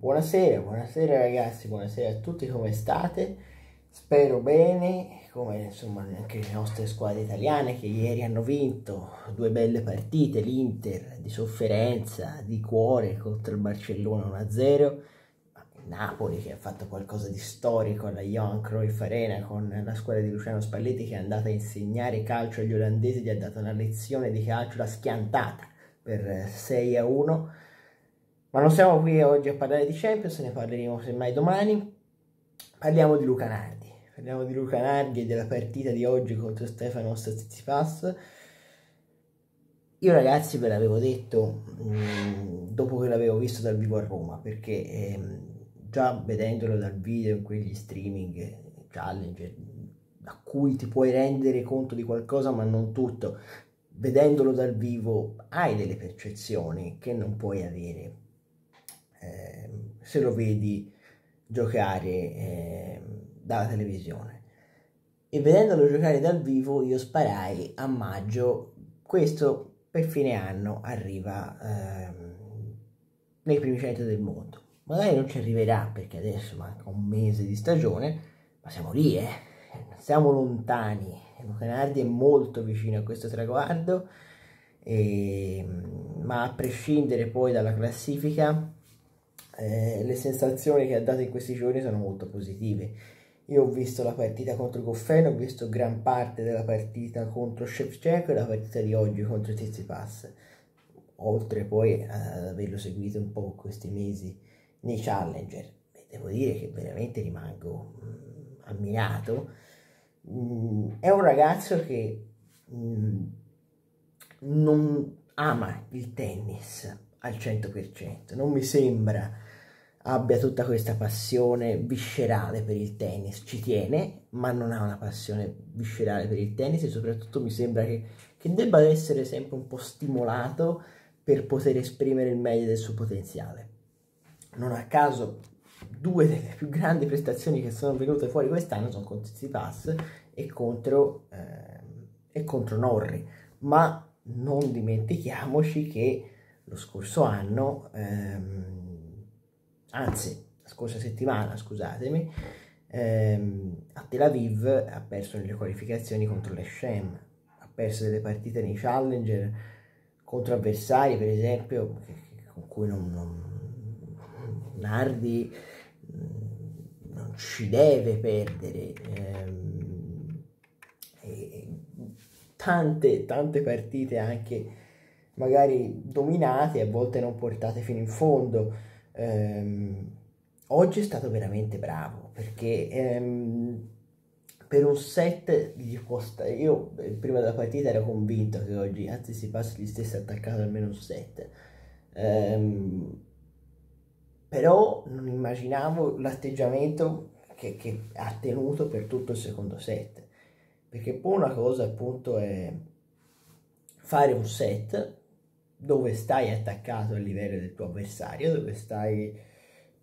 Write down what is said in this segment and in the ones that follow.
Buonasera, buonasera ragazzi, buonasera a tutti, come state? Spero bene, come insomma anche le nostre squadre italiane che ieri hanno vinto due belle partite, l'Inter di sofferenza, di cuore contro il Barcellona 1-0, Napoli che ha fatto qualcosa di storico alla Johan Cruyff Arena con la squadra di Luciano Spalletti che è andata a insegnare calcio agli olandesi, gli ha dato una lezione di calcio, l'ha schiantata per 6 a 1 ma non siamo qui oggi a parlare di Champions, ne parleremo semmai domani. Parliamo di Luca Nardi. Parliamo di Luca Nardi e della partita di oggi contro Stefano Tsitsipas. Io ragazzi ve l'avevo detto mh, mm, dopo che l'avevo visto dal vivo a Roma, perché ehm, già vedendolo dal video in quegli streaming challenge a cui ti puoi rendere conto di qualcosa ma non tutto, vedendolo dal vivo hai delle percezioni che non puoi avere eh, se lo vedi giocare eh, dalla televisione. E vedendolo giocare dal vivo io sparai a maggio, questo per fine anno arriva ehm, nei primi centri del mondo. Magari non ci arriverà perché adesso manca un mese di stagione, ma siamo lì, eh? Siamo lontani. Luca Nardi è molto vicino a questo traguardo, e, ma a prescindere poi dalla classifica, eh, le sensazioni che ha dato in questi giorni sono molto positive. Io ho visto la partita contro Goffin, ho visto gran parte della partita contro Shevchenko e la partita di oggi contro Tsitsipas, oltre poi ad averlo seguito un po' questi mesi nei Challenger. E devo dire che veramente rimango mh, mm, ammirato. Mm, è un ragazzo che mh, mm, non ama il tennis al 100%, non mi sembra abbia tutta questa passione viscerale per il tennis, ci tiene, ma non ha una passione viscerale per il tennis e soprattutto mi sembra che, che debba essere sempre un po' stimolato per poter esprimere il meglio del suo potenziale. Non a caso due delle più grandi prestazioni che sono venute fuori quest'anno sono contro Tsitsipas e contro, eh, e contro Norri, ma non dimentichiamoci che lo scorso anno ehm, anzi la scorsa settimana scusatemi ehm, a Tel Aviv ha perso nelle qualificazioni contro l'Eshem ha perso delle partite nei Challenger contro avversari per esempio con cui non, non Nardi mm, non ci deve perdere ehm, tante tante partite anche magari dominate a volte non portate fino in fondo ehm, oggi è stato veramente bravo perché ehm, per un set gli costa io eh, prima della partita ero convinto che oggi anzi si passi gli stessi attaccato almeno un set. Ehm, però non immaginavo l'atteggiamento che, che, ha tenuto per tutto il secondo set. Perché poi una cosa appunto è fare un set dove stai attaccato al livello del tuo avversario, dove stai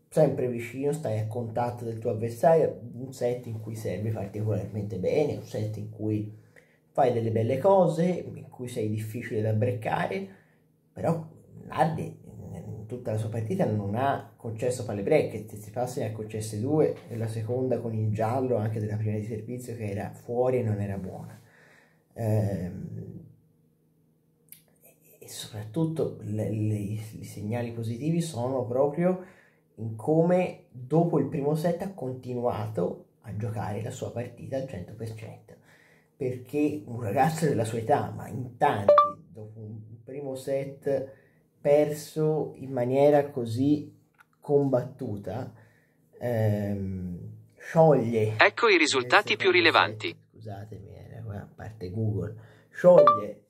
sempre vicino, stai a contatto del tuo avversario, un set in cui servi particolarmente bene, un set in cui fai delle belle cose, in cui sei difficile da breccare, però Nardi in tutta la sua partita non ha concesso palle break, Tsitsipas ne ha concesse due, e la seconda con il giallo anche della prima di servizio che era fuori e non era buona. Ehm, e soprattutto le, le, i segnali positivi sono proprio in come dopo il primo set ha continuato a giocare la sua partita al 100%, perché un ragazzo della sua età, ma in tanti, dopo un primo set perso in maniera così combattuta, ehm, scioglie... Ecco i risultati più rilevanti. Scusatemi, era a parte Google, scioglie...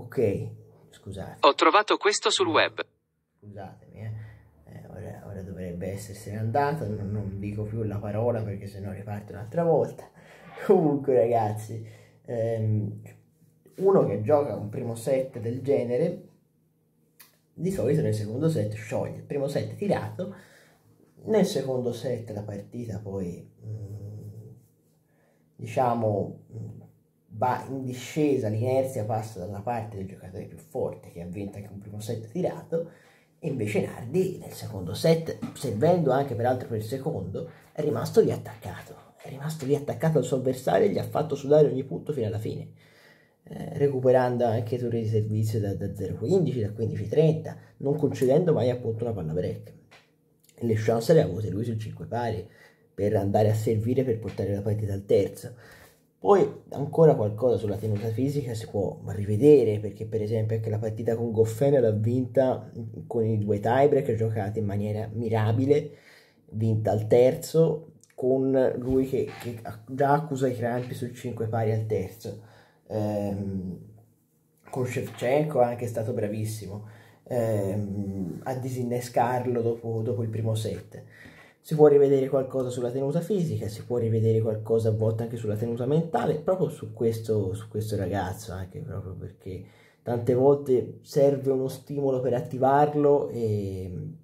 Ok, scusate. Ho trovato questo sul web. Scusatemi, eh. eh ora, ora, dovrebbe essersene andato, non, non, dico più la parola perché sennò riparte un'altra volta. Comunque ragazzi, ehm, uno che gioca un primo set del genere, di solito nel secondo set scioglie. Il primo set tirato, nel secondo set la partita poi, mh, mm, diciamo... Va in discesa, l'inerzia passa dalla parte del giocatore più forte che ha vinto anche un primo set tirato E invece Nardi nel secondo set, servendo anche peraltro per il secondo, è rimasto lì attaccato. È rimasto lì attaccato al suo avversario e gli ha fatto sudare ogni punto fino alla fine. Eh, recuperando anche turni di servizio da, da 0,15, da 15,30, non concedendo mai appunto una palla break. Le chance le ha avute lui sul 5 pari per andare a servire per portare la partita al terzo. Poi ancora qualcosa sulla tenuta fisica si può rivedere perché per esempio anche la partita con Goffene l'ha vinta con i due tiebreak giocati in maniera mirabile, vinta al terzo con lui che, che già accusa i crampi sul 5 pari al terzo. Ehm, con Shevchenko è anche stato bravissimo ehm, a disinnescarlo dopo, dopo il primo set si può rivedere qualcosa sulla tenuta fisica, si può rivedere qualcosa a volte anche sulla tenuta mentale, proprio su questo, su questo ragazzo, anche proprio perché tante volte serve uno stimolo per attivarlo e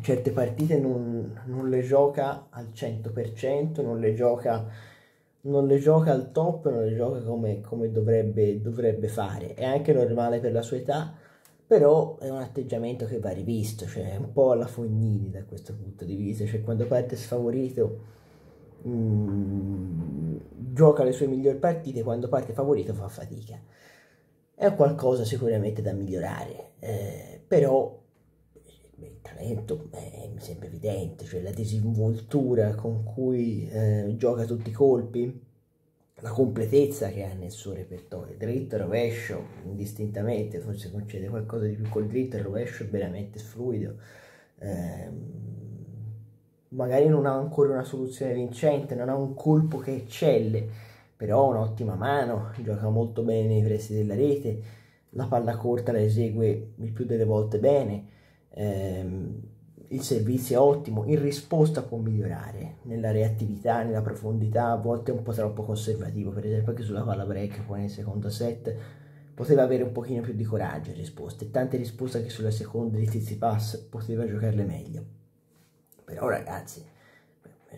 certe partite non, non le gioca al 100%, non le gioca, non le gioca al top, non le gioca come, come dovrebbe, dovrebbe fare. È anche normale per la sua età, però è un atteggiamento che va rivisto, cioè un po' alla Fognini da questo punto di vista, cioè quando parte sfavorito mh, mm, gioca le sue migliori partite, quando parte favorito fa fatica. È qualcosa sicuramente da migliorare, eh, però il talento eh, mi sembra evidente, cioè la disinvoltura con cui eh, gioca tutti i colpi, la completezza che ha nel suo repertorio, dritto e rovescio, indistintamente, forse concede qualcosa di più col dritto e rovescio è veramente fluido. Eh, magari non ha ancora una soluzione vincente, non ha un colpo che eccelle, però ha un'ottima mano, gioca molto bene nei pressi della rete, la palla corta la esegue il più delle volte bene. Eh, il servizio è ottimo, in risposta può migliorare, nella reattività, nella profondità, a volte è un po' troppo conservativo, per esempio anche sulla palla break, poi nel secondo set poteva avere un pochino più di coraggio in risposte, tante risposte che sulla seconda di Tizi Pass poteva giocarle meglio. Però ragazzi,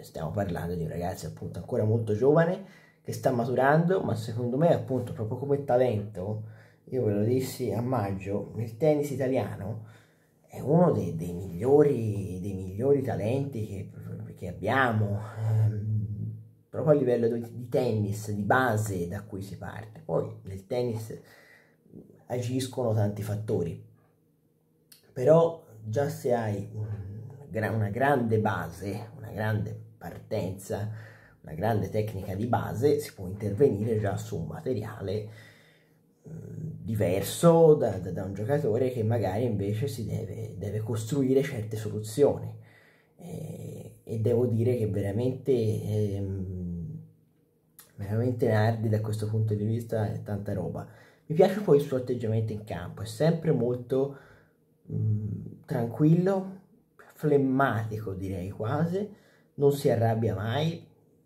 stiamo parlando di un ragazzo appunto ancora molto giovane, che sta maturando, ma secondo me appunto proprio come talento, io ve lo dissi a maggio, nel tennis italiano, è uno dei, dei, migliori, dei migliori, talenti che, che abbiamo, ehm, proprio a livello di, tennis, di base da cui si parte. Poi nel tennis agiscono tanti fattori, però già se hai una grande base, una grande partenza, una grande tecnica di base, si può intervenire già su un materiale diverso da, da, da, un giocatore che magari invece si deve, deve costruire certe soluzioni. E, e, devo dire che veramente, ehm, veramente Nardi da questo punto di vista è tanta roba. Mi piace poi il suo atteggiamento in campo, è sempre molto mh, tranquillo, flemmatico direi quasi, non si arrabbia mai,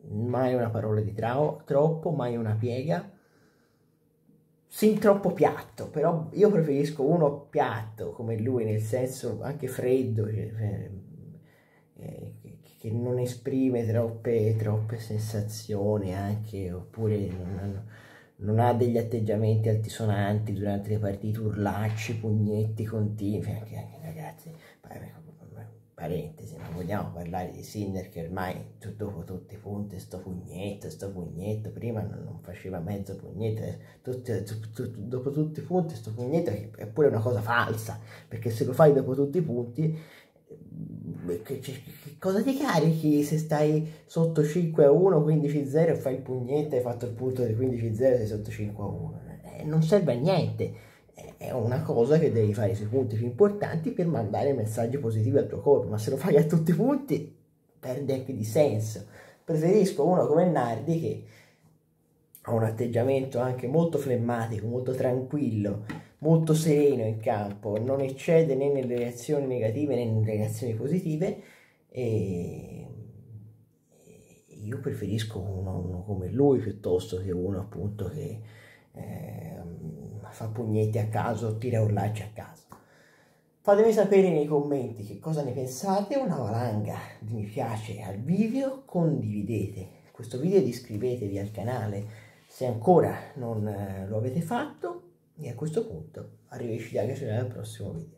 mai una parola di trao, troppo, mai una piega sin troppo piatto, però io preferisco uno piatto come lui, nel senso anche freddo, cioè, eh, che non esprime troppe, troppe sensazioni anche, oppure non, non, ha degli atteggiamenti altisonanti durante le partite, urlacci, pugnetti continui, anche, anche ragazzi, parentesi, ma vogliamo parlare di Sinner che ormai dopo tutti i punti, sto pugnetto, sto pugnetto, prima non, non faceva mezzo pugnetto, eh, tutti, dopo tutti i punti sto pugnetto è pure una cosa falsa, perché se lo fai dopo tutti i punti, eh, che, che, che cosa ti carichi se stai sotto 5 a 1, 15 a 0 e fai il pugnetto e hai fatto il punto di 15 a 0 sei sotto 5 a 1? Eh, non serve a niente è una cosa che devi fare sui punti più importanti per mandare messaggi positivi al tuo corpo, ma se lo fai a tutti i punti perde anche di senso. Preferisco uno come Nardi che ha un atteggiamento anche molto flemmatico, molto tranquillo, molto sereno in campo, non eccede né nelle reazioni negative né nelle reazioni positive e io preferisco uno, uno come lui piuttosto che uno appunto che eh, fa pugnetti a caso, tira urlacci a caso. Fatemi sapere nei commenti che cosa ne pensate, una valanga di mi piace al video, condividete questo video ed iscrivetevi al canale se ancora non eh, lo avete fatto e a questo punto arrivederci anche al prossimo video.